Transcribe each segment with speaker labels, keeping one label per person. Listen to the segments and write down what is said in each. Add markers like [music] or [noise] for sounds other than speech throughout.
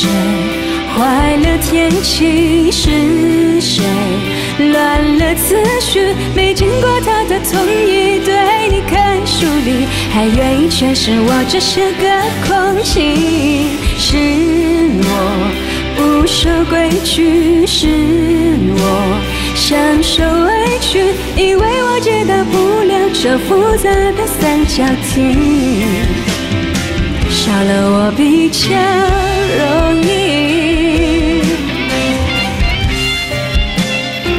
Speaker 1: 谁坏了天气？是谁乱了次序？没经过他的同意，对你看书里，还愿意诠释我只是个空气。是我不守规矩，是我享受委屈，以为我解答不了这复杂的三角题。少了我比较容易。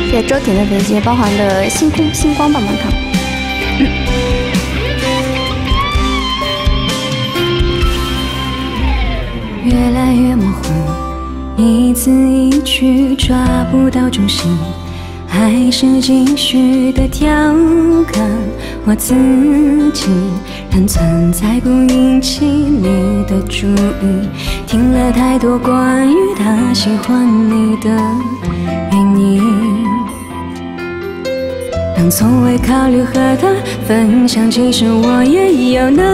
Speaker 2: 谢谢周婷的飞机包含的星空星光棒棒糖。
Speaker 1: 越来越模糊，一字一句抓不到中心，还是继续的调侃我自己，让存在不引起你的注意。听了太多关于他喜欢你的原因，当从未考虑和他分享，其实我也有难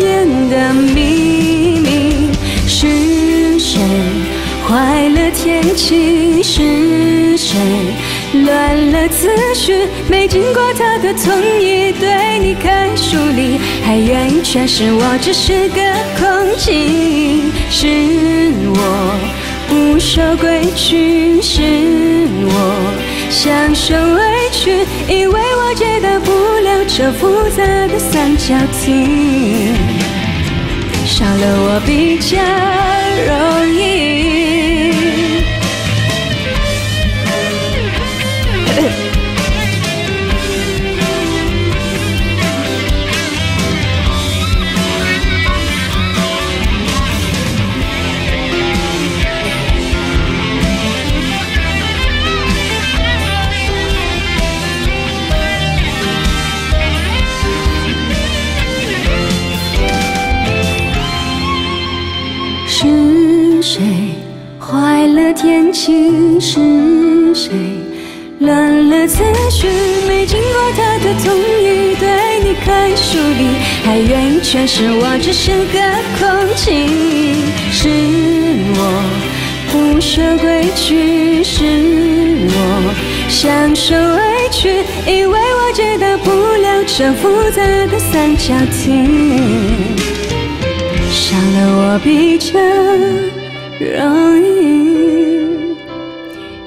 Speaker 1: 言的秘密。是谁坏了天气？是谁乱了次序？没经过他的同意，对你看疏离，还愿意诠释我只是个空气。是我不守规矩，是我享受委屈，以为我解答不了这复杂的三角题。少了我比较容易。全是我只是个空气。是我不守规矩，是我享受委屈，以为我解答不了这复杂的三角题。伤了我比较容易。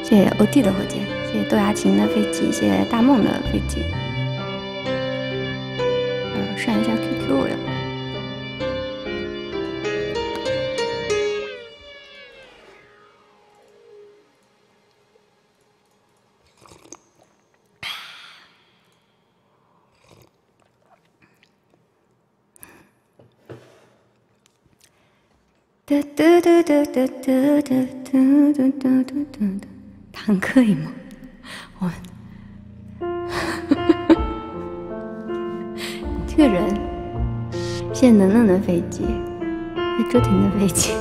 Speaker 2: 谢谢欧弟的火箭，谢谢豆芽琴的飞机，谢谢大梦的飞机。
Speaker 1: 嘟嘟嘟嘟嘟嘟嘟嘟嘟嘟，弹可以吗？我，
Speaker 2: 你 [laughs] 这个人，谢谢能能的飞机，谢谢周婷的飞机。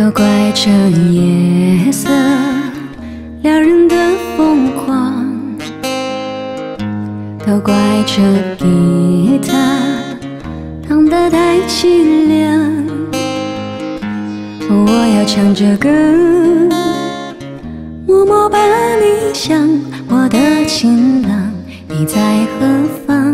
Speaker 1: 都怪这夜色撩人的疯狂，都怪这吉他弹得太凄凉。我要唱着歌，默默把你想，我的情郎，你在何方？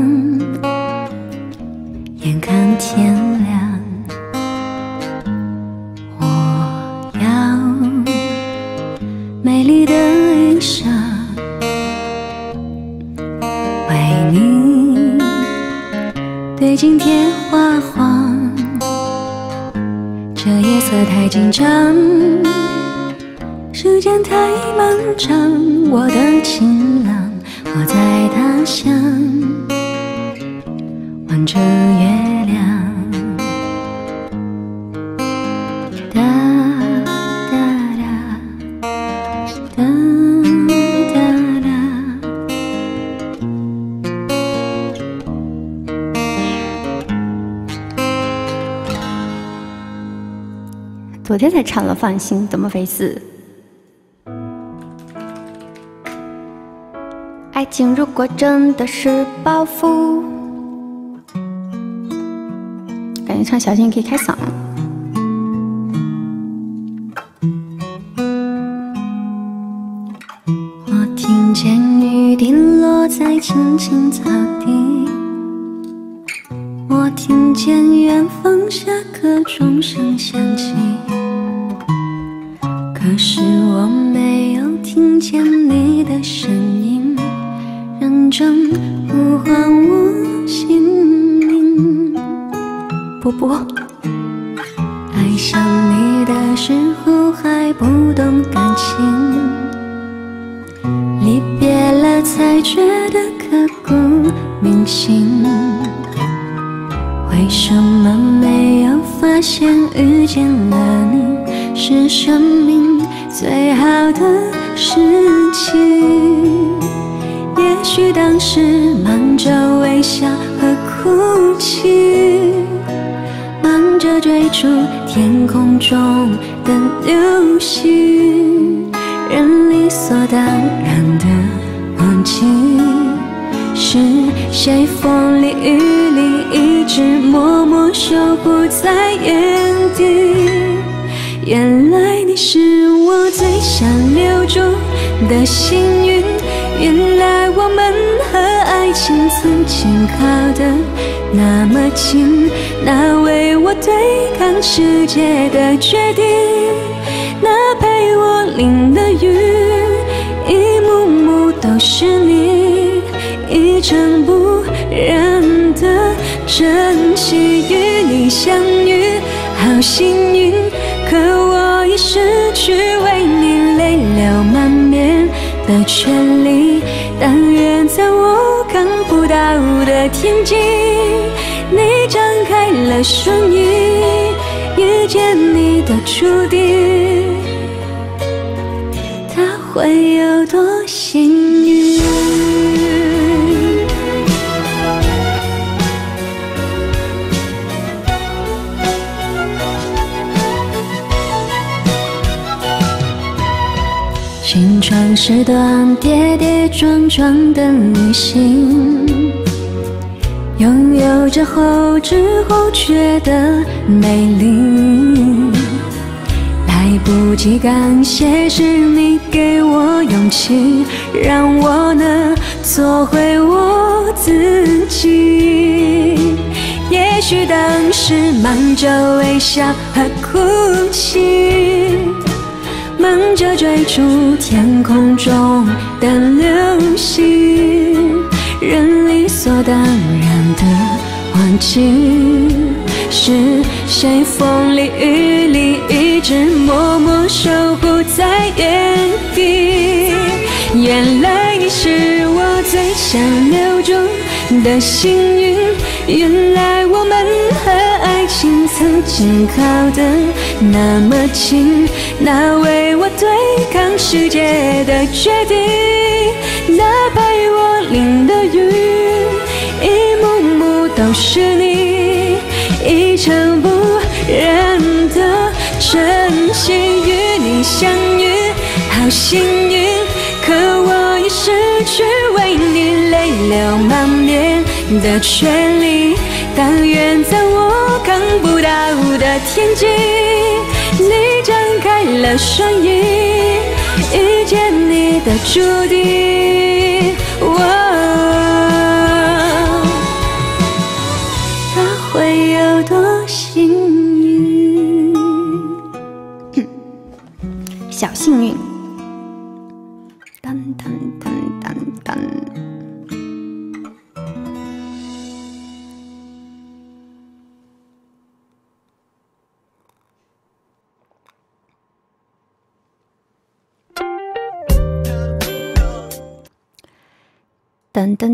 Speaker 2: 昨天才唱了《放心》，怎么回事？爱情如果真的是包袱，感觉唱小心可以开嗓。
Speaker 1: 我听见雨滴落在青青草地，我听见远方下课钟声响起，可是我没有听见你的声音，认真呼唤我姓名。
Speaker 2: 波波，
Speaker 1: 爱上你的时候还不懂感情，离别了才觉得刻骨铭心。为什么没有发现遇见了你是生命最好的事情？也许当时忙着微笑和哭泣。忙着追逐天空中的流星，人理所当然的忘记，是谁风里雨里一直默默守护在原地。原来你是我最想留住的幸运，原来我们和爱情曾经靠得那么近，那为我对抗世界的决定，那陪我淋的雨，一幕幕都是你，一尘不染的珍惜与你相遇，好幸运。可我已失去为你泪流满面的权利，但愿在我看不到的天际，你张开了双翼，遇见你的注定，他会有多幸运？是段跌跌撞撞的旅行，拥有着后知后觉的美丽。来不及感谢，是你给我勇气，让我能做回我自己。也许当时忙着微笑和哭泣。忙着追逐天空中的流星，人理所当然的忘记，是谁风里雨里一直默默守护在原地。原来你是我最想留住的幸运，原来我们和爱情曾经靠得那么近，那为我对抗世界的决定，那陪我淋的雨，一幕幕都是你，一尘不染的真心。与你相遇，好幸运，可我已失去为你泪流满面的权利。但愿在我看不到的天际，了双翼，遇见你的注定。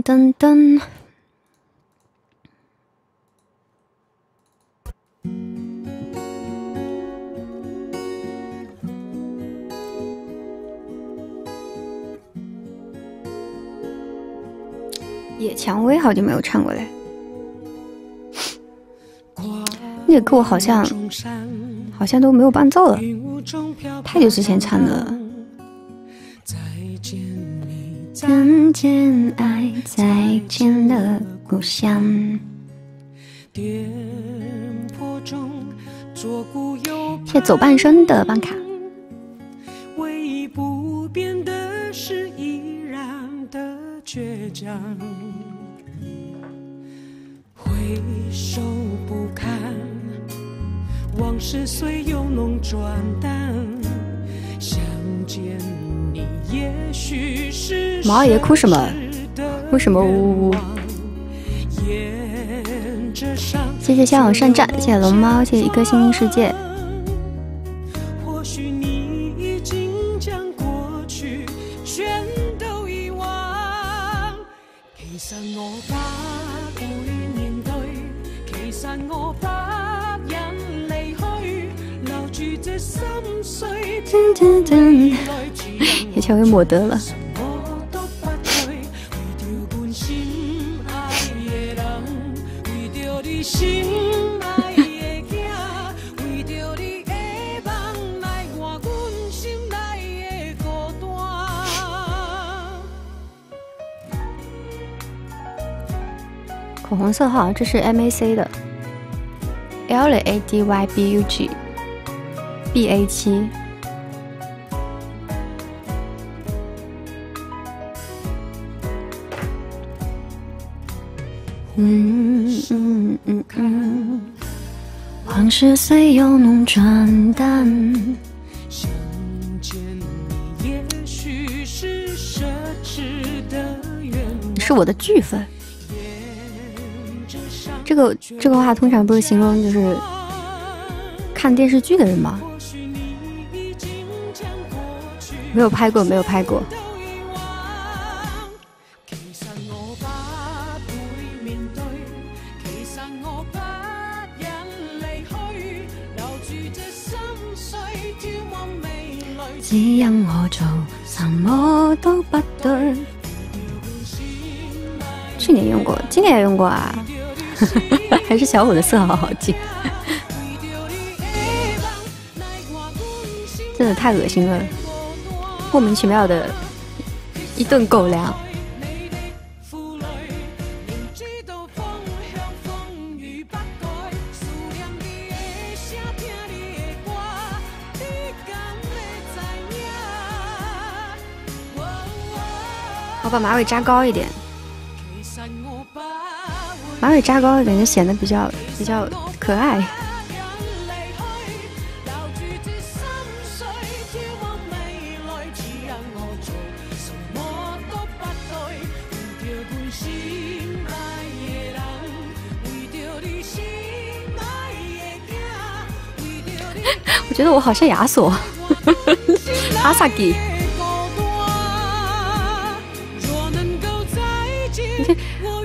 Speaker 2: 噔噔。野蔷薇好久没有唱过嘞，[laughs] 那个歌我好像好像都没有伴奏了，太久之前唱的了。再见爱，再见了故乡。谢走半生的办卡。
Speaker 3: 唯一不变的是依然的倔强。回首不堪，往事虽由浓转淡，相见你也许是
Speaker 2: 毛爷哭什么？为什么呜呜呜？谢谢向往善战，谢谢龙猫，谢谢一颗星星世界。
Speaker 3: 全
Speaker 2: 抹得了。
Speaker 3: 什麼都不對，為着關心愛的。
Speaker 2: 口红色号，这是 MAC 的，L 的 A D Y B U G B A 七。嗯嗯嗯嗯，往事虽由浓转淡，
Speaker 3: 相見你也許是奢侈的緣
Speaker 2: 你是我的剧粉。这个这个话通常不是形容就是看电视剧的人吗？没有拍过，没有拍过。做什么都不对。去年用过，今年也用过啊，[laughs] 还是小五的色号好记，[laughs] 真的太恶心了，莫名其妙的一顿狗粮。把马尾扎高一
Speaker 3: 点，
Speaker 2: 马尾扎高一点就显得比较比较可
Speaker 3: 爱。我
Speaker 2: 觉得我好像亚索，[laughs] 阿萨给。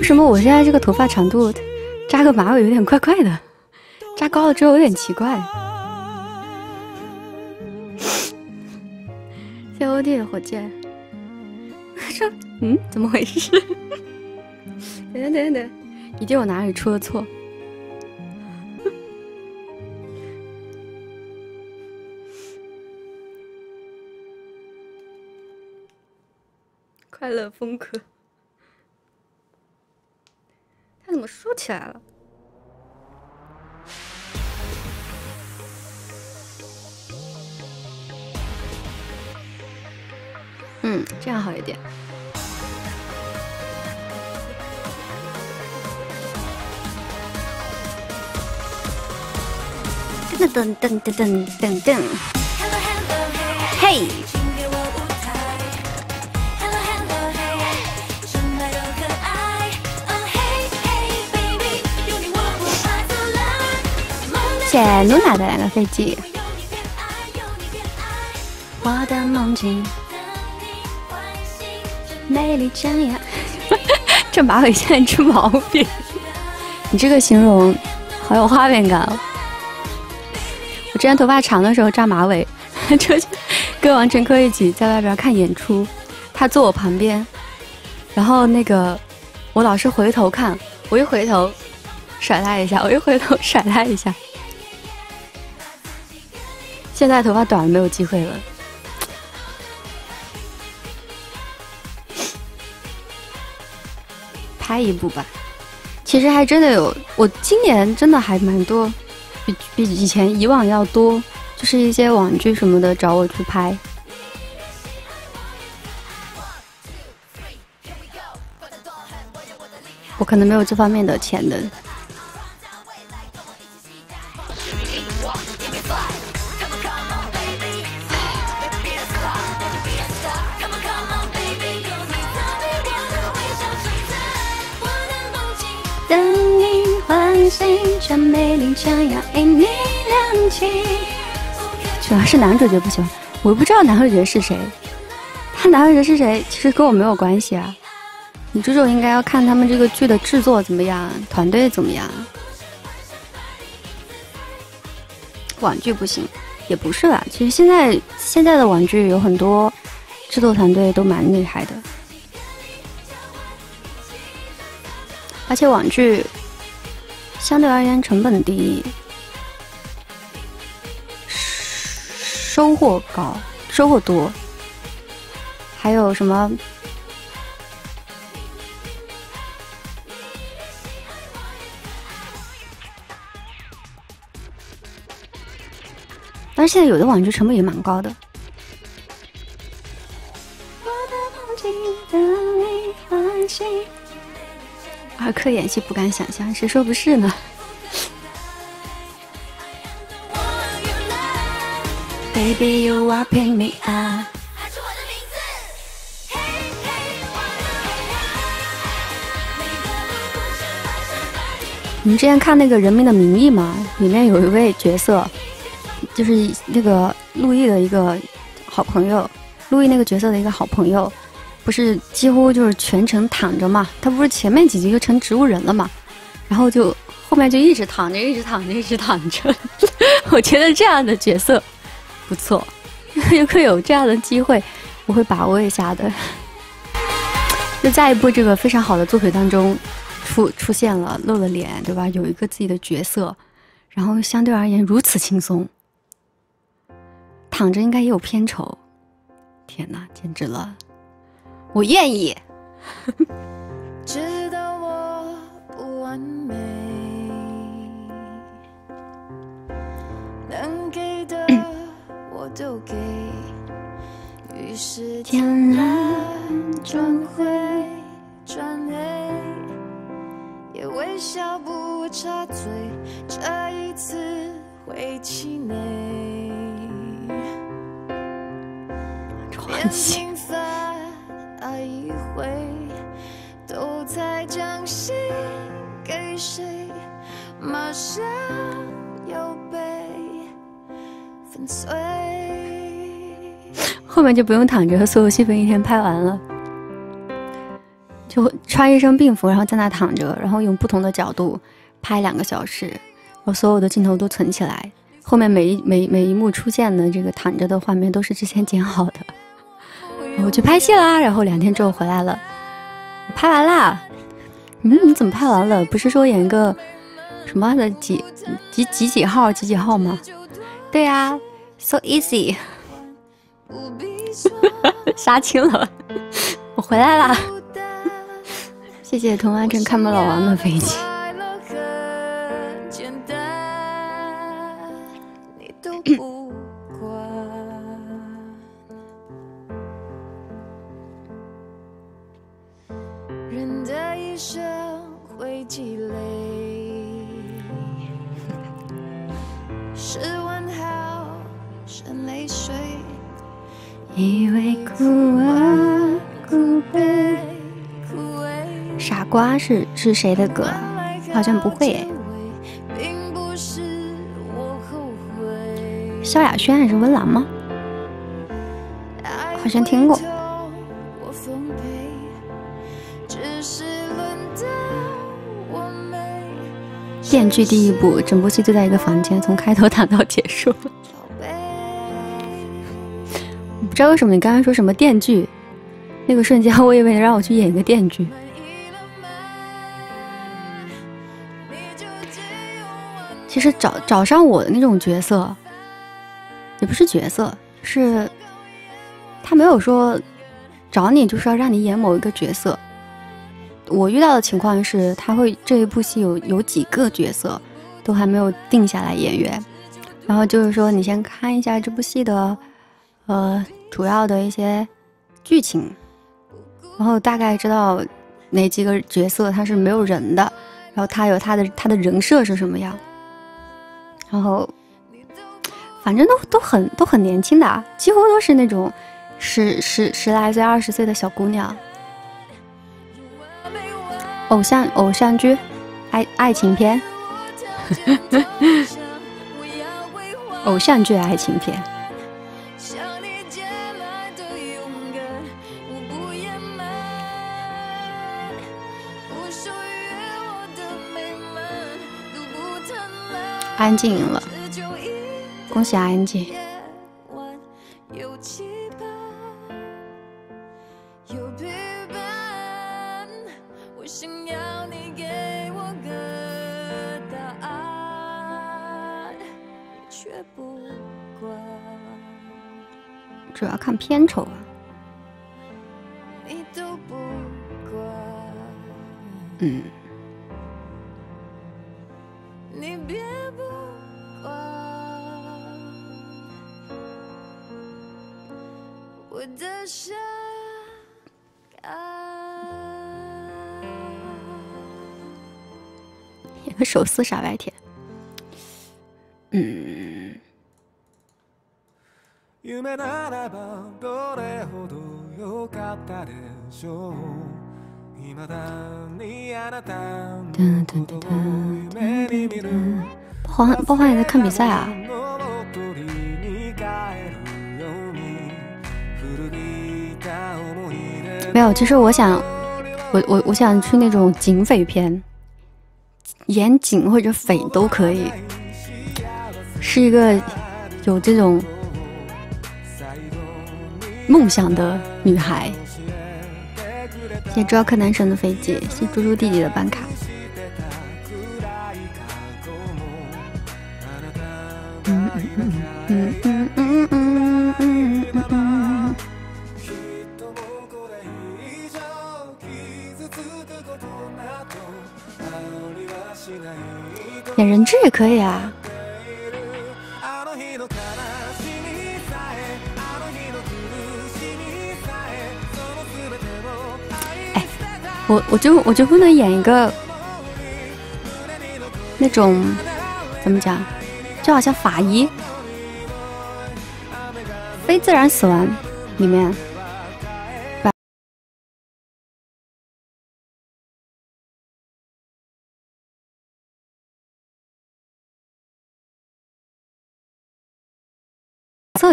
Speaker 2: 为什么我现在这个头发长度扎个马尾有点怪怪的，扎高了之后有点奇怪。谢欧弟的火箭。[laughs] 说，嗯，怎么回事？等等等等，你对我哪里出了错？[laughs] 快乐风格。他怎么竖起来了？嗯，这样好一点。噔噔噔噔噔噔噔，嘿！谢谢露娜的两个飞机。我的梦境，美丽张扬。这马尾现在出毛病，你这个形容好有画面感哦。我之前头发长的时候扎马尾，就跟王晨科一起在外边看演出，他坐我旁边，然后那个我老是回头看，我一回头甩他一下，我一回头 [laughs] 甩他一下。现在头发短了，没有机会了。拍一部吧，其实还真的有，我今年真的还蛮多，比比以前以往要多，就是一些网剧什么的找我去拍。我可能没有这方面的潜能。主要是男主角不喜欢，我不知道男主角是谁。他男主角是谁，其实跟我没有关系啊。你这种应该要看他们这个剧的制作怎么样，团队怎么样。网剧不行，也不是吧。其实现在现在的网剧有很多制作团队都蛮厉害的，而且网剧。相对而言，成本低，收获高，收获多。还有什么？但是现在有的网剧成本也蛮高的。儿科演戏不敢想象，谁说不是呢？Baby you are pin me up。你们之前看那个《人民的名义》吗？里面有一位角色，就是那个陆毅的一个好朋友，陆毅那个角色的一个好朋友。不是几乎就是全程躺着嘛？他不是前面几集就成植物人了嘛？然后就后面就一直躺着，一直躺着，一直躺着。[laughs] 我觉得这样的角色不错，[laughs] 如果有这样的机会，我会把握一下的。[laughs] 就在一部这个非常好的作品当中出出现了，露了脸，对吧？有一个自己的角色，然后相对而言如此轻松，躺着应该也有片酬。天哪，简直了！我愿意。知道我不完美，能给的我都给，于是天蓝转灰转黑，也微笑不插嘴，这一次会气馁。[laughs] 传谁，马上又被粉碎。后面就不用躺着，所有戏份一天拍完了，就穿一身病服，然后在那躺着，然后用不同的角度拍两个小时，然后所有的镜头都存起来，后面每一每每一幕出现的这个躺着的画面都是之前剪好的。我去拍戏啦，然后两天之后回来了，拍完啦。嗯，你怎么拍完了？不是说演一个什么的几几几几号几几号吗？对呀，so easy，[laughs] 杀青了，我回来了！谢谢童话镇看门老王的飞机。傻瓜是是谁的歌？好像不会哎。萧亚轩还是温岚吗？好像听过。电锯第一部，整部戏就在一个房间，从开头打到结束。知道为什么你刚刚说什么电锯？那个瞬间，[laughs] 我以为你让我去演一个电锯。其实找找上我的那种角色，也不是角色，是他没有说找你就是要让你演某一个角色。我遇到的情况是，他会这一部戏有有几个角色都还没有定下来演员，然后就是说你先看一下这部戏的，呃。主要的一些剧情，然后大概知道哪几个角色他是没有人的，然后他有他的他的人设是什么样，然后反正都都很都很年轻的，几乎都是那种十十十来岁、二十岁的小姑娘，偶像偶像剧，爱爱情片，[laughs] 偶像剧爱情片。安静赢了，恭喜安静。主要看片酬啊。嗯。手撕傻白甜，嗯。包欢包欢也在看比赛啊。没有，其实我想，我我我想去那种警匪片。严谨或者匪都可以，是一个有这种梦想的女孩。谢知道柯南生的飞机，谢猪猪弟弟的办卡。可以啊！哎，我我就我就不能演一个那种怎么讲，就好像法医《非自然死亡》里面。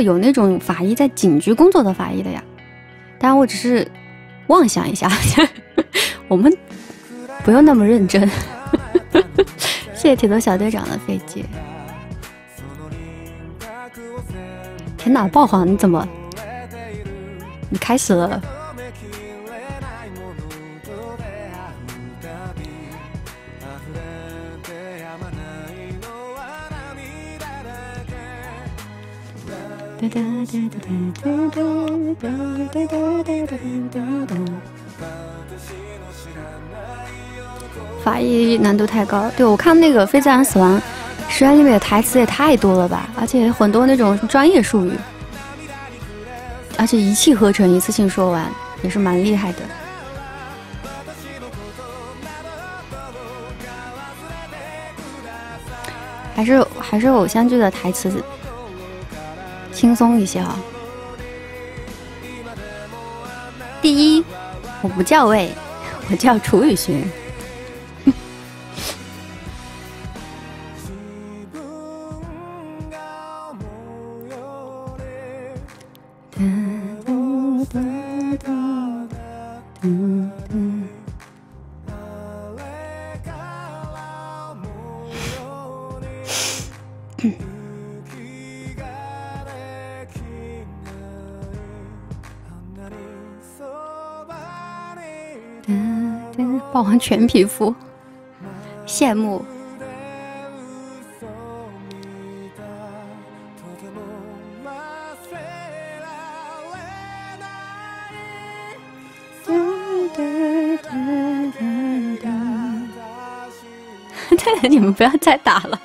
Speaker 2: 有那种法医在警局工作的法医的呀，当然我只是妄想一下，[laughs] 我们不用那么认真。[laughs] 谢谢铁头小队长的飞机。天哪，爆黄你怎么？你开始了。法医难度太高，对我看那个《非自然死亡》，实验里面的台词也太多了吧，而且很多那种专业术语，而且一气呵成，一次性说完，也是蛮厉害的。还是还是偶像剧的台词轻松一些啊。第一，我不叫魏，[laughs] 我叫楚雨荨。[laughs] 霸王全皮肤，羡慕。[laughs] 对你们不要再打了，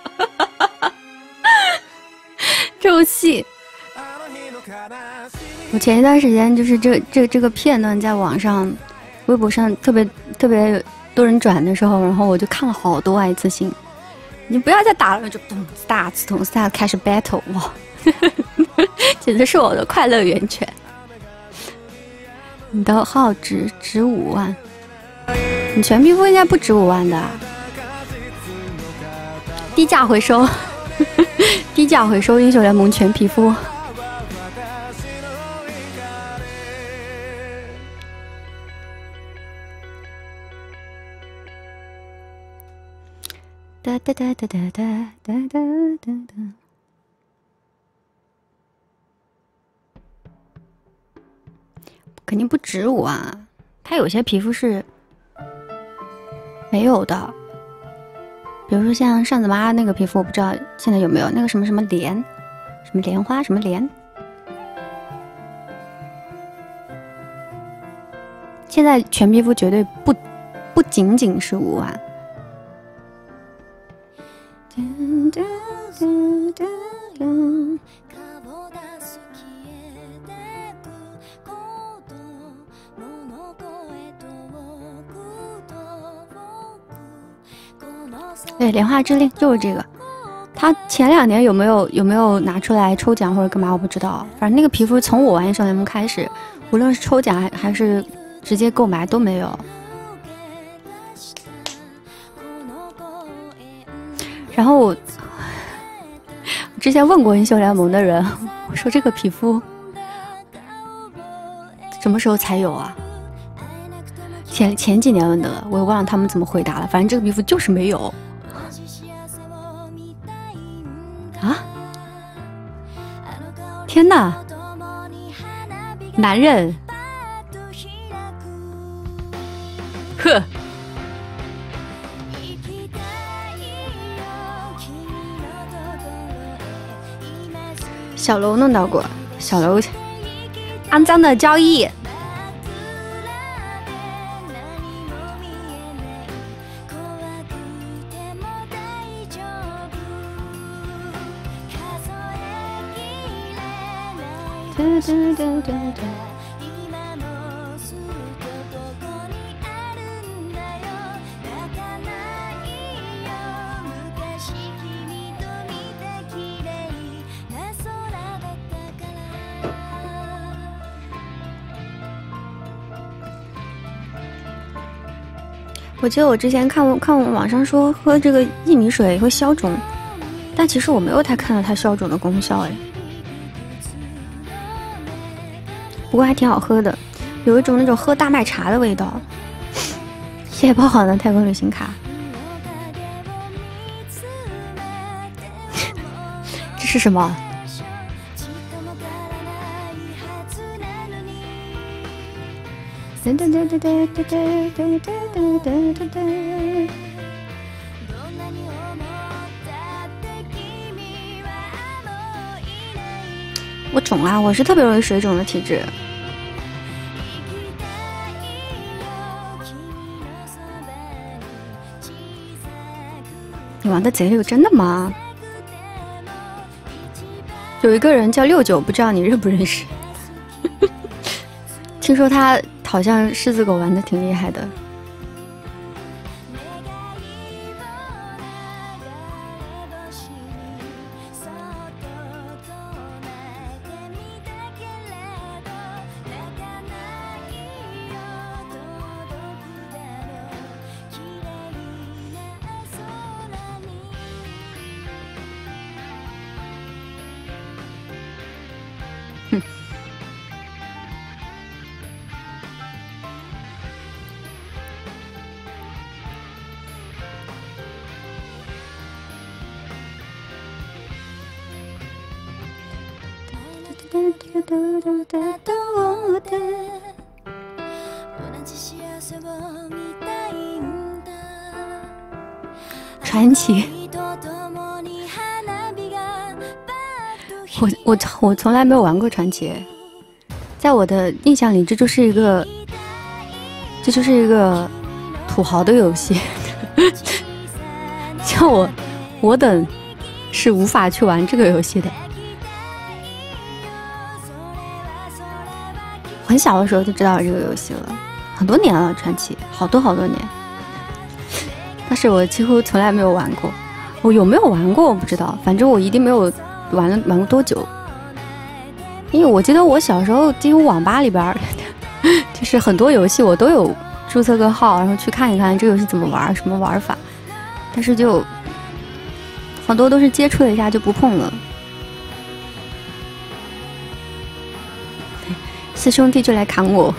Speaker 2: 这部戏，我前一段时间就是这这这个片段在网上、微博上特别特别多人转的时候，然后我就看了好多啊，一次性。你不要再打了，就咚 start 咚 start 开始 battle，哇，[laughs] 简直是我的快乐源泉。你的号值值五万，你全皮肤应该不值五万的。低价回收，[laughs] 低价回收英雄联盟全皮肤。哒哒哒哒哒哒哒哒。肯定不止五万，他有些皮肤是没有的。比如说像扇子妈那个皮肤，我不知道现在有没有那个什么什么莲，什么莲花什么莲。现在全皮肤绝对不不仅仅是五万。对，莲花之恋就是这个。他前两年有没有有没有拿出来抽奖或者干嘛？我不知道。反正那个皮肤从我玩英雄联盟开始，无论是抽奖还还是直接购买都没有。之前问过英雄联盟的人，我 [laughs] 说这个皮肤什么时候才有啊？前前几年问的了，我也忘了他们怎么回答了。反正这个皮肤就是没有。啊！天哪，男人，小楼弄到过，小楼肮脏的交易。我记得我之前看看网上说喝这个薏米水会消肿，但其实我没有太看到它消肿的功效哎。不过还挺好喝的，有一种那种喝大麦茶的味道。谢谢包好的太空旅行卡。[laughs] 这是什么？噔噔噔噔噔噔噔噔噔噔噔。我肿啊，我是特别容易水肿的体质。你玩的贼溜，真的吗？有一个人叫六九，不知道你认不认识？[laughs] 听说他好像狮子狗玩的挺厉害的。传奇，我我我从来没有玩过传奇，在我的印象里，这就是一个，这就是一个土豪的游戏，[laughs] 像我，我等是无法去玩这个游戏的。很小的时候就知道这个游戏了，很多年了，传奇好多好多年，是我几乎从来没有玩过。我有没有玩过我不知道，反正我一定没有玩了玩过多久。因为我记得我小时候几乎网吧里边，[laughs] 就是很多游戏我都有注册个号，然后去看一看这游戏怎么玩，什么玩法，但是就很多都是接触了一下就不碰了。[laughs] 四兄弟就来砍我！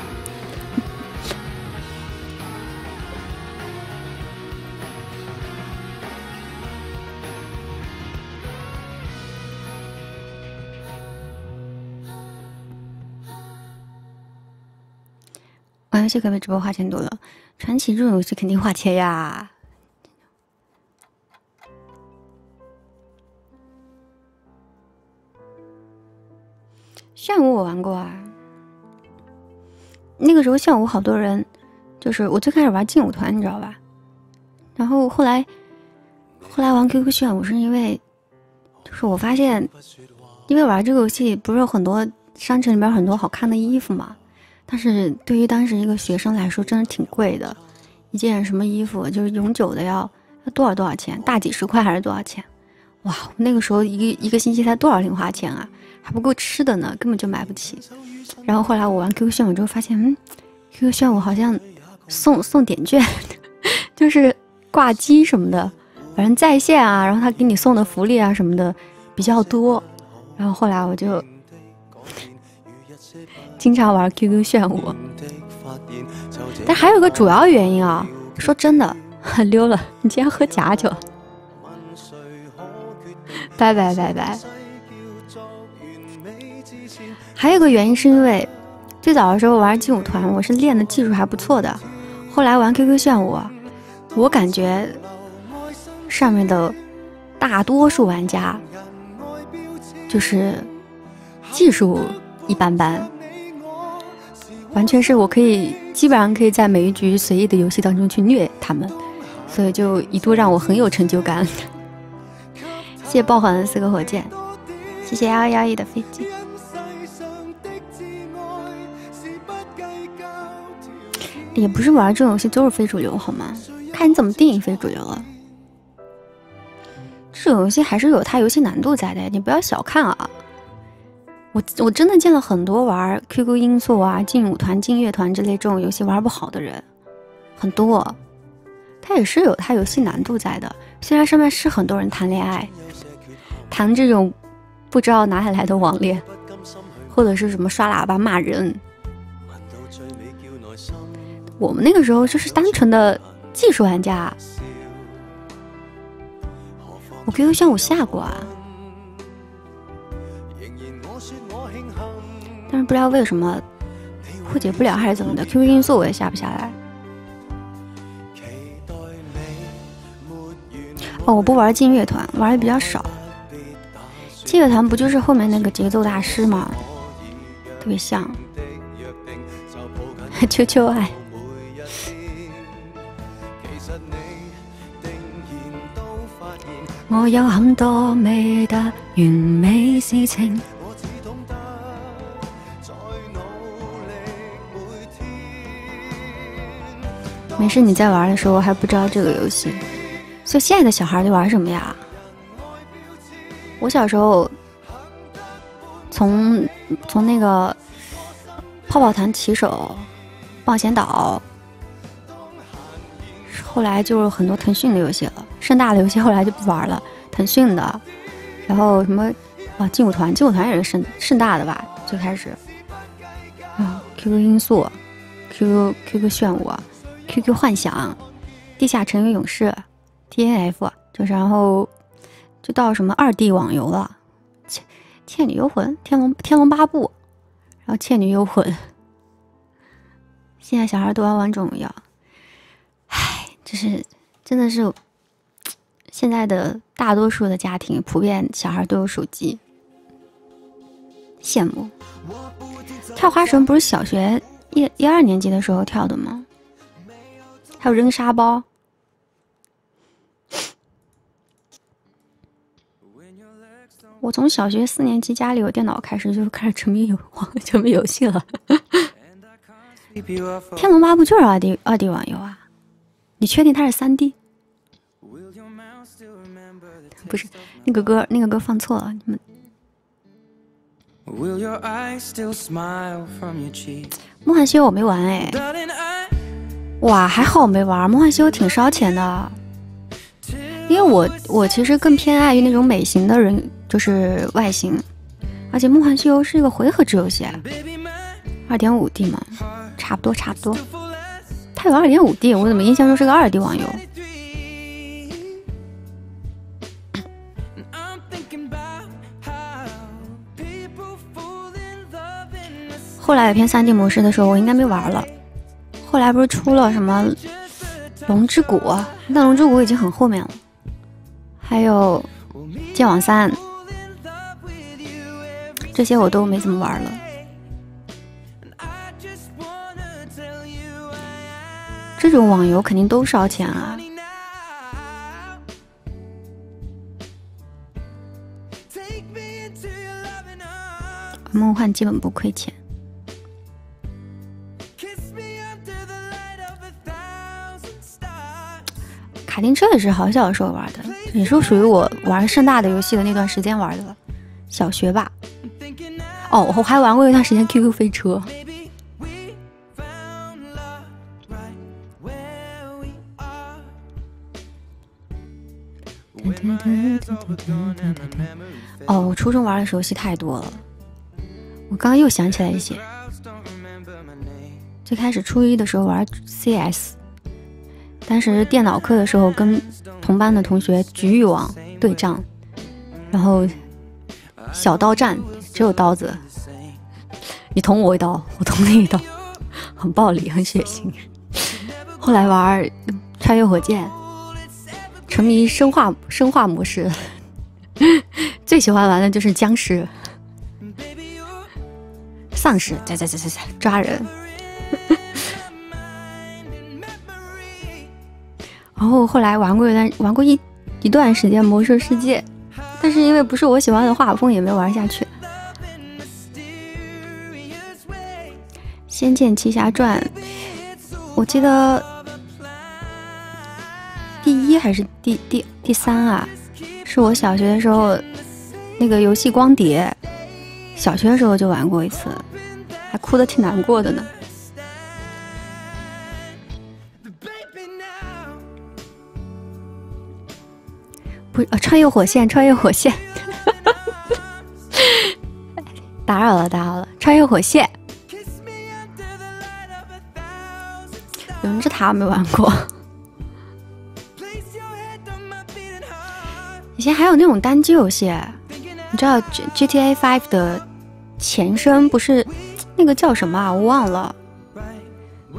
Speaker 2: 戏可比直播花钱多了，传奇这种游戏肯定花钱呀。炫舞我玩过啊。那个时候，炫舞好多人，就是我最开始玩劲舞团，你知道吧？然后后来，后来玩 QQ 炫舞是因为，就是我发现，因为玩这个游戏不是有很多商城里面很多好看的衣服嘛，但是对于当时一个学生来说，真的挺贵的，一件什么衣服就是永久的要要多少多少钱，大几十块还是多少钱？哇，那个时候一个一个星期才多少零花钱啊，还不够吃的呢，根本就买不起。然后后来我玩 QQ 炫舞之后发现，嗯，QQ 炫舞好像送送点券，[laughs] 就是挂机什么的，反正在线啊，然后他给你送的福利啊什么的比较多。然后后来我就经常玩 QQ 炫舞。但还有个主要原因啊，说真的，[laughs] 溜了，你竟然喝假酒，[laughs] 拜拜拜拜。还有个原因是因为，最早的时候玩劲舞团，我是练的技术还不错的。后来玩 QQ 炫舞，我感觉上面的大多数玩家就是技术一般般，完全是我可以基本上可以在每一局随意的游戏当中去虐他们，所以就一度让我很有成就感。[laughs] 谢谢爆环的四个火箭，谢谢幺幺一的飞机。也不是玩这种游戏都是非主流好吗？看你怎么定义非主流了。这种游戏还是有它游戏难度在的，你不要小看啊。我我真的见了很多玩 QQ 音速啊、劲舞团、劲乐团之类这种游戏玩不好的人，很多。他也是有他游戏难度在的，虽然上面是很多人谈恋爱，谈这种不知道哪里来的网恋，或者是什么刷喇叭骂人。我们那个时候就是单纯的技术玩家，我 QQ 炫舞下过啊，但是不知道为什么破解不了还是怎么的，QQ 音速我也下不下来。哦，我不玩劲乐团，玩的比较少。劲乐团不就是后面那个节奏大师吗？特别像。[laughs] 秋秋爱。我有很多未达完美事情。没事，你在玩的时候还不知道这个游戏，所以现在的小孩都玩什么呀？我小时候从从那个泡泡糖骑手、冒险岛，后来就是很多腾讯的游戏了，盛大的游戏后来就不玩了。腾讯的，然后什么啊劲舞团，劲舞团也是盛盛大的吧？最开始啊，QQ 音速、QQ QQ 炫舞。QQ 幻想、地下城与勇士、TNF，就是然后就到什么二 D 网游了，《倩倩女幽魂》、《天龙天龙八部》，然后《倩女幽魂》。[laughs] 现在小孩都玩王者荣耀，唉，就是真的是现在的大多数的家庭普遍小孩都有手机，羡慕。跳花绳不是小学一一二年级的时候跳的吗？还有扔沙包。我从小学四年级家里有电脑开始，就开始沉迷游 [laughs] 沉迷游戏了。天龙八部就是二 D 二 D 网游啊？你确定它是三 D？不是，那个歌那个歌放错了，你们。梦幻西游我没玩哎。哇，还好我没玩《梦幻西游》，挺烧钱的。因为我我其实更偏爱于那种美型的人，就是外形。而且《梦幻西游》是一个回合制游戏，二点五 D 嘛，差不多差不多。它有二点五 D，我怎么印象中是个二 D 网游？后来有偏三 D 模式的时候，我应该没玩了。后来不是出了什么《龙之谷》？那《龙之谷》已经很后面了。还有《剑网三》，这些我都没怎么玩了。这种网游肯定都烧钱啊！梦幻基本不亏钱。卡丁车也是好小的时候玩的，也是属于我玩盛大的游戏的那段时间玩的，小学吧。哦，我还玩过一段时间 QQ 飞车。哦，我初中玩的游戏太多了，我刚刚又想起来一些。最开始初一的时候玩 CS。当时电脑课的时候，跟同班的同学局域网对战，然后小刀战，只有刀子，你捅我一刀，我捅你一刀，[laughs] 很暴力，很血腥。后来玩穿越火箭，沉迷生化生化模式，[laughs] 最喜欢玩的就是僵尸、丧尸，在在在在在抓人。然后后来玩过一段，玩过一一段时间《魔兽世界》，但是因为不是我喜欢的画风，也没玩下去。《仙剑奇侠传》，我记得第一还是第第第三啊？是我小学的时候那个游戏光碟，小学的时候就玩过一次，还哭的挺难过的呢。不是啊，穿越火线，穿越火线，[laughs] 打扰了，打扰了，穿越火线，永之塔没玩过，以前还有那种单机游戏，你知道 G G T A Five 的前身不是那个叫什么啊？我忘了，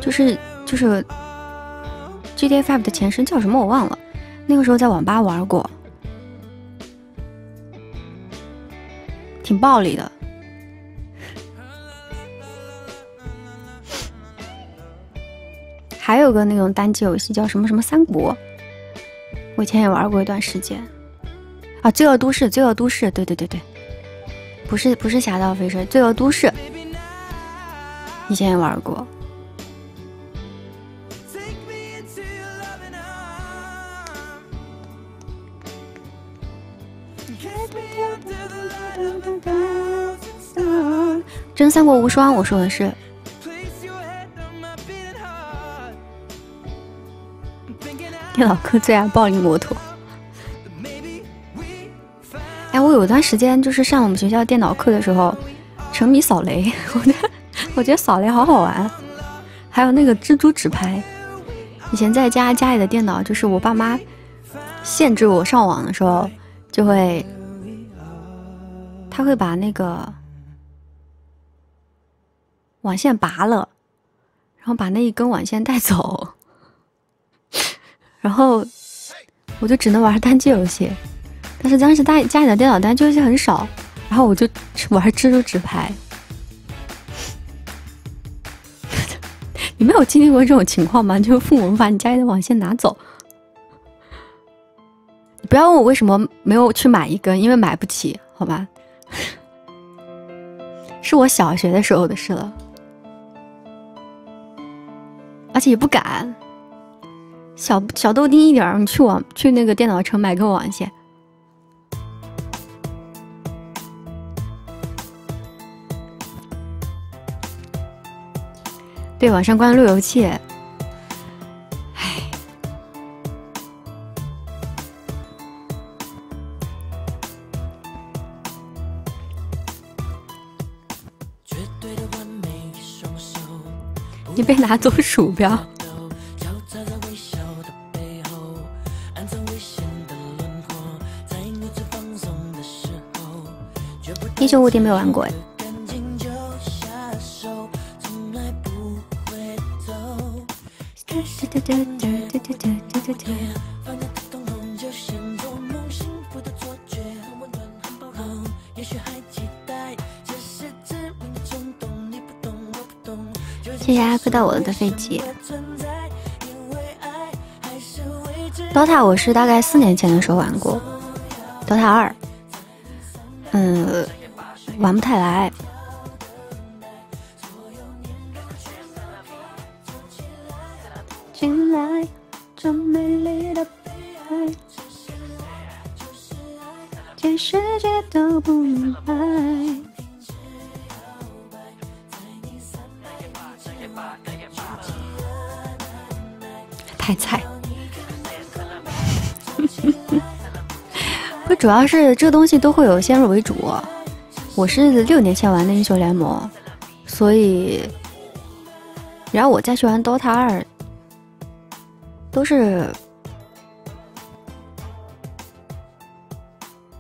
Speaker 2: 就是就是 G T A Five 的前身叫什么？我忘了，那个时候在网吧玩过。暴力的。还有个那种单机游戏叫什么什么三国，我以前也玩过一段时间。啊，罪恶都市，罪恶都市，对对对对，不是不是侠盗飞车，罪恶都市，以前也玩过。真三国无双，我说的是。电脑课最爱暴力摩托。哎，我有段时间就是上我们学校电脑课的时候，沉迷扫雷。[laughs] 我觉得，我觉得扫雷好好玩。还有那个蜘蛛纸牌。以前在家家里的电脑，就是我爸妈限制我上网的时候，就会他会把那个网线拔了，然后把那一根网线带走。[laughs] 然后我就只能玩单机游戏，但是当时大家里的电脑单机游戏很少，然后我就玩蜘蛛纸牌。[laughs] 你没有经历过这种情况吗？就是父母把你家里的网线拿走，你不要问我为什么没有去买一根，因为买不起，好吧？[laughs] 是我小学的时候的事了，而且也不敢。小小豆丁一点儿，你去网去那个电脑城买个网线。对，网上关路由器。你被拿走鼠标。英雄无敌没有玩过哎。谢谢阿克到我的飞机。DOTA 我是大概四年前的时候玩过，DOTA 二，嗯。玩不太来。主要是这东西都会有先入为主。我是六年前玩的英雄联盟，所以，然后我再去玩 DOTA 二，都是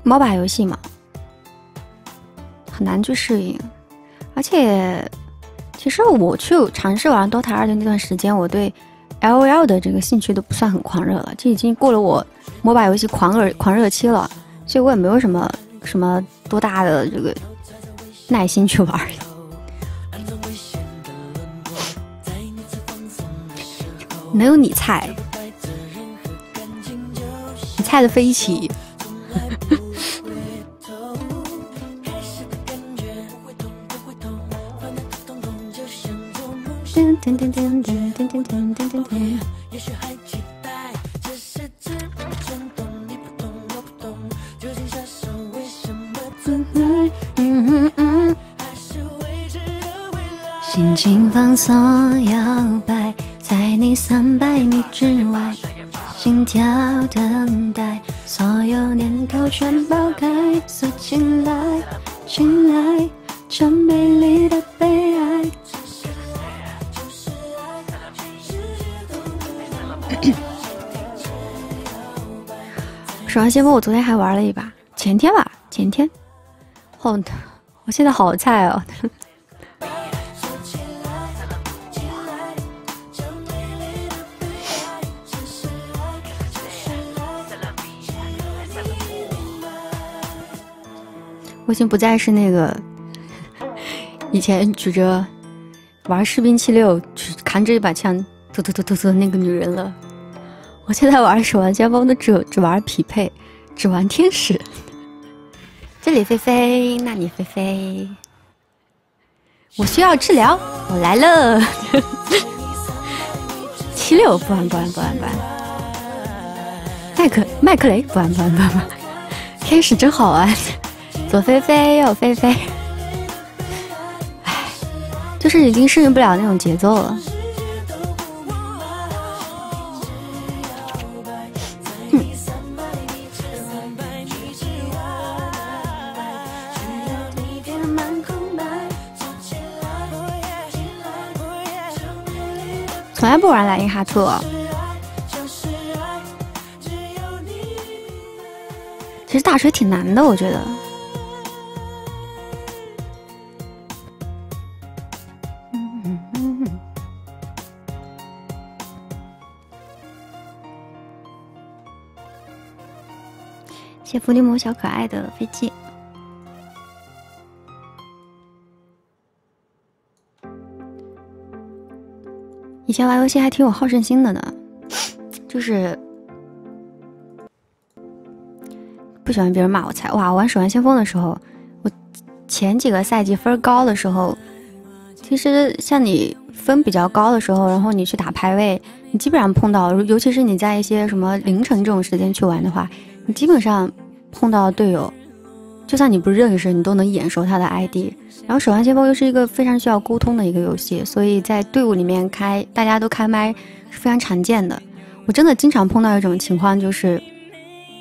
Speaker 2: MOBA 游戏嘛，很难去适应。而且，其实我去尝试玩 DOTA 二的那段时间，我对 LOL 的这个兴趣都不算很狂热了，这已经过了我 MOBA 游戏狂热狂热期了，所以我也没有什么。什么多大的这个耐心去玩？能有你菜？你菜的飞起！[laughs] 请放松摇摆，在你三百米之外，心跳等待，所有念头全抛开，锁进来，进来，这美丽的悲哀。[coughs] 守望先锋，我昨天还玩了一把，前天吧，前天。哦，我现在好菜哦。我已经不再是那个 [laughs] 以前举着玩士兵七六，只扛着一把枪，突突突突突的那个女人了。我现在玩守望先锋都只只玩匹配，只玩天使。这里飞飞，那里飞飞。我需要治疗，我来了。[laughs] 七六不玩不玩不玩不玩。麦克麦克雷不玩不玩不玩。天使真好玩，左飞飞右飞飞。唉，就是已经适应不了那种节奏了。从来不玩莱茵哈特。其实大锤挺难的，我觉得。谢伏地魔小可爱的飞机。以前玩游戏还挺有好胜心的呢，就是不喜欢别人骂我菜。哇，玩《守望先锋》的时候，我前几个赛季分高的时候，其实像你分比较高的时候，然后你去打排位，你基本上碰到，尤其是你在一些什么凌晨这种时间去玩的话，你基本上碰到队友，就算你不认识，你都能眼熟他的 ID。然后《守望先锋》又是一个非常需要沟通的一个游戏，所以在队伍里面开，大家都开麦是非常常见的。我真的经常碰到一种情况，就是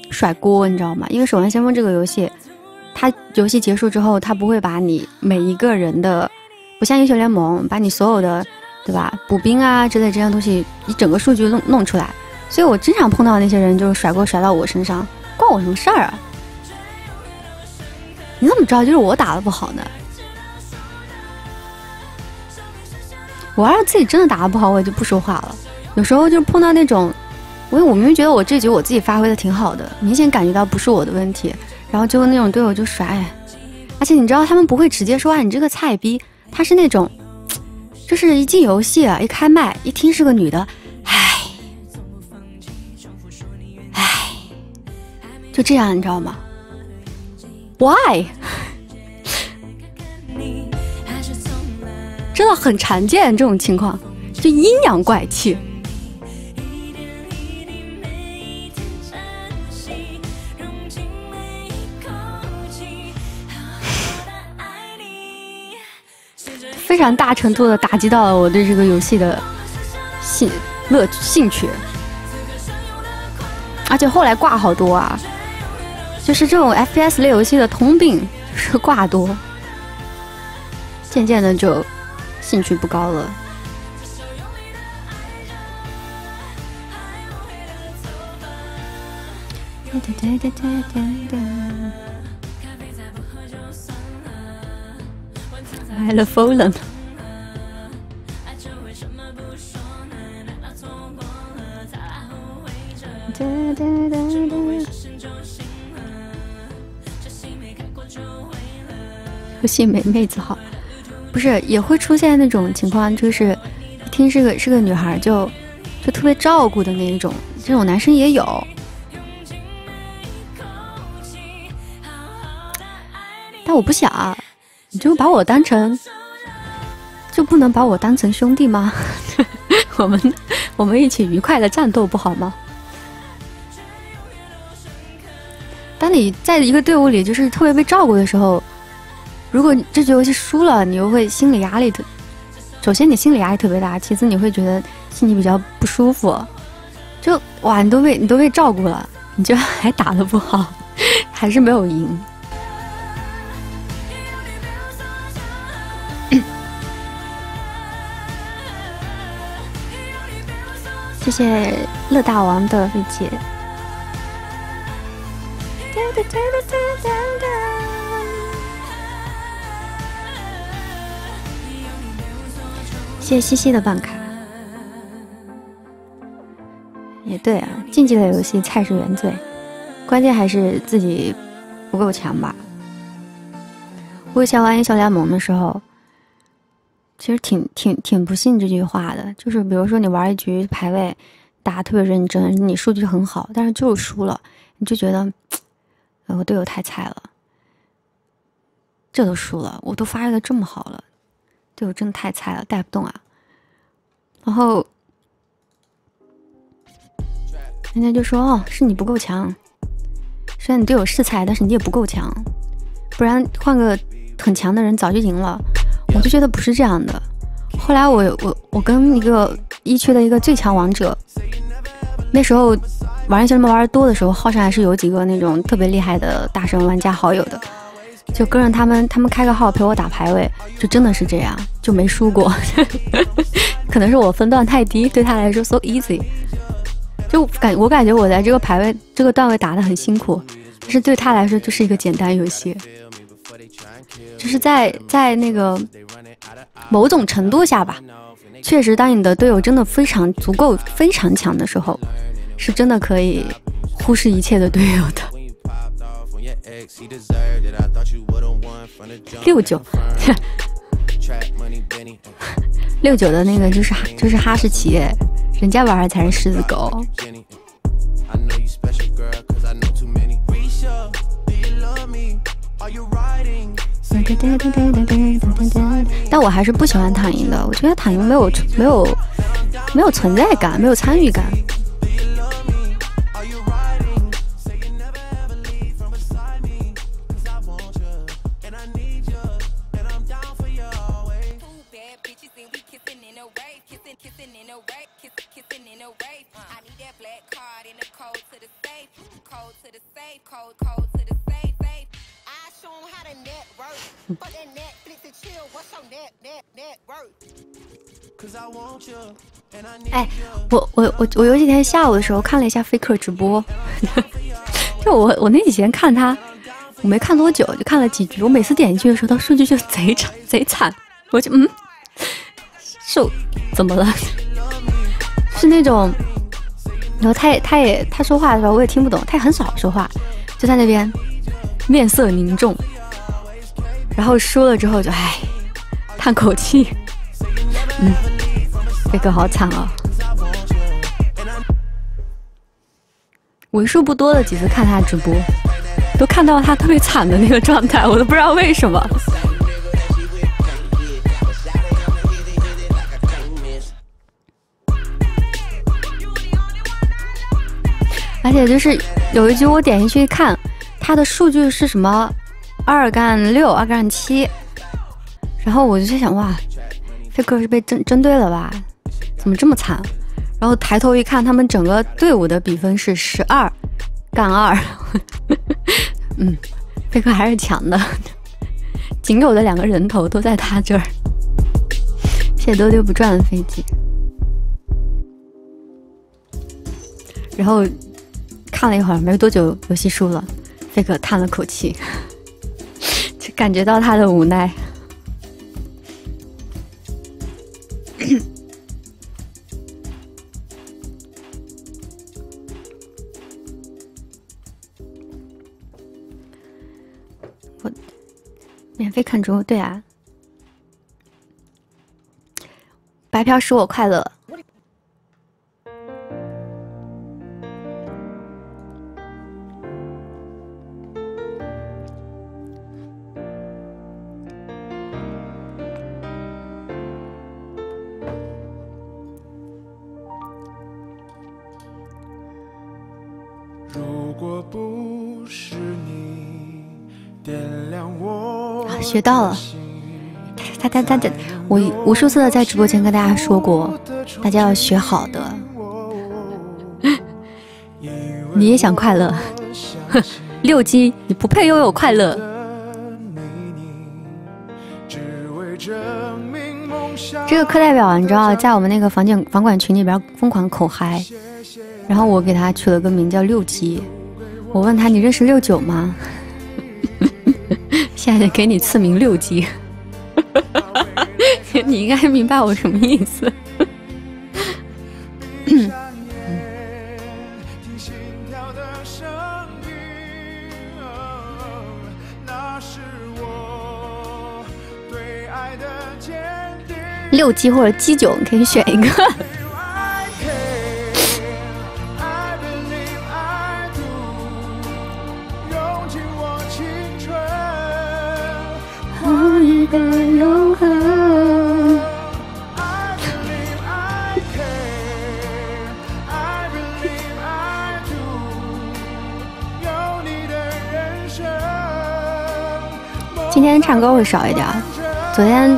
Speaker 2: 甩锅，你知道吗？因为《守望先锋》这个游戏，它游戏结束之后，它不会把你每一个人的，不像英雄联盟，把你所有的，对吧？补兵啊之类这样东西，一整个数据弄弄出来。所以我经常碰到那些人，就是甩锅甩到我身上，关我什么事儿啊？你怎么知道就是我打的不好呢？我要是自己真的打的不好，我也就不说话了。有时候就碰到那种，因为我明明觉得我这局我自己发挥的挺好的，明显感觉到不是我的问题，然后就那种队友就甩。而且你知道他们不会直接说啊，你这个菜逼，他是那种，[tsk] 就是一进游戏啊，一开麦一听是个女的，就这样，你知道吗？Why？真的很常见这种情况，就阴阳怪气。非常大程度的打击到了我对这个游戏的兴乐兴趣，而且后来挂好多啊，就是这种 FPS 类游戏的通病是挂多，渐渐的就。兴趣不高了。来了 Fallen。和信美妹子好。不是也会出现那种情况，就是听是个是个女孩，就就特别照顾的那一种，这种男生也有。但我不想，你就把我当成，就不能把我当成兄弟吗？[laughs] 我们我们一起愉快的战斗不好吗？当你在一个队伍里，就是特别被照顾的时候。如果这局游戏输了，你又会心理压力特。首先，你心理压力特别大；其次，你会觉得心里比较不舒服。就哇，你都被你都被照顾了，你居然还打的不好，[laughs] 还是没有赢。谢谢乐大王的飞机。谢谢西西的办卡，也对啊，竞技类游戏菜是原罪，关键还是自己不够强吧。我以前玩英雄联盟的时候，其实挺挺挺不信这句话的。就是比如说你玩一局排位，打特别认真，你数据很好，但是就是输了，你就觉得，我队友太菜了，这都输了，我都发育的这么好了，队友真的太菜了，带不动啊。然后人家就说：“哦，是你不够强。虽然你队友是菜，但是你也不够强，不然换个。”很强的人早就赢了，我就觉得不是这样的。后来我我我跟一个一区的一个最强王者，那时候玩英雄联盟玩的多的时候，号上还是有几个那种特别厉害的大神玩家好友的，就跟着他们，他们开个号陪我打排位，就真的是这样，就没输过。[laughs] 可能是我分段太低，对他来说 so easy，就感我感觉我在这个排位这个段位打的很辛苦，但是对他来说就是一个简单游戏。就是在在那个某种程度下吧，确实，当你的队友真的非常足够非常强的时候，是真的可以忽视一切的队友的。六九，[laughs] 六九的那个就是就是哈士奇，人家玩的才是狮子狗。但我还是不喜欢躺赢的，我觉得躺赢没有没有没有存在感，没有参与感。哎，我我我我有几天下午的时候看了一下 Faker 直播，[laughs] 就我我那几天看他，我没看多久，就看了几局。我每次点进去的时候，他数据就贼惨贼惨，我就嗯，[laughs] 是怎么了？[laughs] 是那种，然后他也他也他说话的时候我也听不懂，他也很少说话，就在那边面色凝重，然后输了之后就唉，叹口气，嗯。飞哥好惨啊！为数不多的几次看他直播，都看到他特别惨的那个状态，我都不知道为什么。而且就是有一局我点进去一看，他的数据是什么二杠六、二杠七，然后我就在想，哇，飞哥是被针针对了吧？怎么这么惨？然后抬头一看，他们整个队伍的比分是十二杠二。[laughs] 嗯，飞克还是强的，仅有的两个人头都在他这儿。谢谢多丢不转的飞机。然后看了一会儿，没多久游戏输了，贝克叹了口气，就感觉到他的无奈。[coughs] 我免费看猪，对啊，白嫖使我快乐。学到了，他他他他，我无数次的在直播间跟大家说过，大家要学好的。[laughs] 你也想快乐？[laughs] 六级，你不配拥有快乐。这个课代表你知道，在我们那个房间房管群里边疯狂口嗨，然后我给他取了个名叫六级。我问他，你认识六九吗？给你赐名六级，[laughs] 你应该明白我什么意思。六级或者 G 九，你可以选一个。唱歌会少一点，昨天